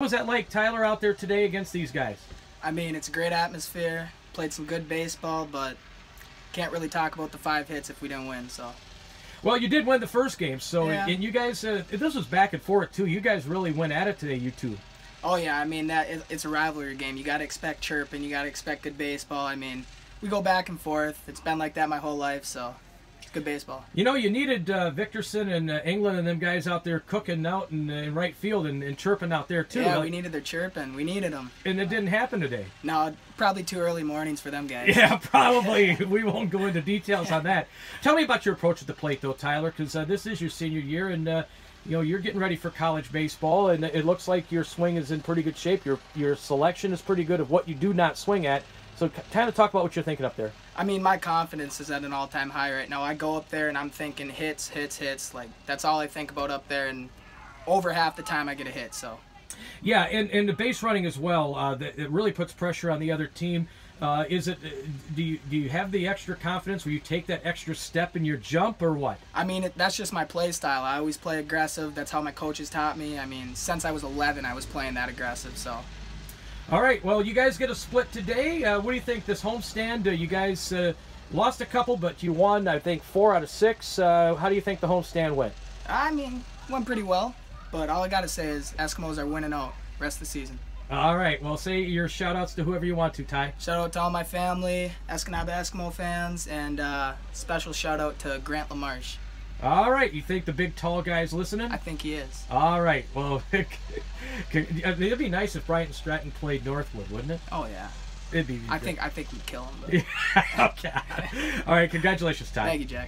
What was that like, Tyler, out there today against these guys? I mean, it's a great atmosphere. Played some good baseball, but can't really talk about the five hits if we didn't win. So. Well, you did win the first game, so Yeah. and you guys, uh, this was back and forth too. You guys really went at it today, you two. Oh yeah, I mean that it's a rivalry game. You got to expect chirp and You got to expect good baseball. I mean, we go back and forth. It's been like that my whole life. So, good baseball. You know, you needed uh, Victorson and uh, England and them guys out there cooking out in, in right field and, and chirping out there too. Yeah, Like- we needed their chirping. We needed them. and it didn't happen today. No, probably too early mornings for them guys. Yeah, probably. we won't go into details on that. Tell me about your approach at the plate, though, Tyler, because uh, this is your senior year, and uh, you know you're getting ready for college baseball, and it looks like your swing is in pretty good shape. Your your selection is pretty good of what you do not swing at. So, kind of talk about what you're thinking up there. I mean, my confidence is at an all-time high right now. I go up there and I'm thinking hits, hits, hits. Like that's all I think about up there, and over half the time I get a hit. So. Yeah, and, and the base running as well. Uh, that it really puts pressure on the other team. Uh, is it? uh, Do you do you have the extra confidence where you take that extra step in your jump, or what? I mean, it, that's just my play style. I always play aggressive. That's how my coaches taught me. I mean, since I was 11, I was playing that aggressive. So, All right. Well, you guys get a split today. Uh, what do you think? This homestand, uh, you guys uh, lost a couple, but you won. I think four out of six. Uh, how do you think the homestand went? I mean, went pretty well. But all I gotta say is Eskimos are winning out rest of the season. All right. Well, say your shout outs to whoever you want to, Ty. Shout out to all my family, Escanaba Eskimo fans, and uh, special shout out to Grant LaMarche. All right. You think the big tall guy's listening? I think he is. All right. Well, uh, it'd be nice if Bryant Stratton played Northwood, wouldn't it? Oh yeah. It'd be. I think I think we'd kill him. But oh, okay. All right. Congratulations, Ty. thank you, Jack.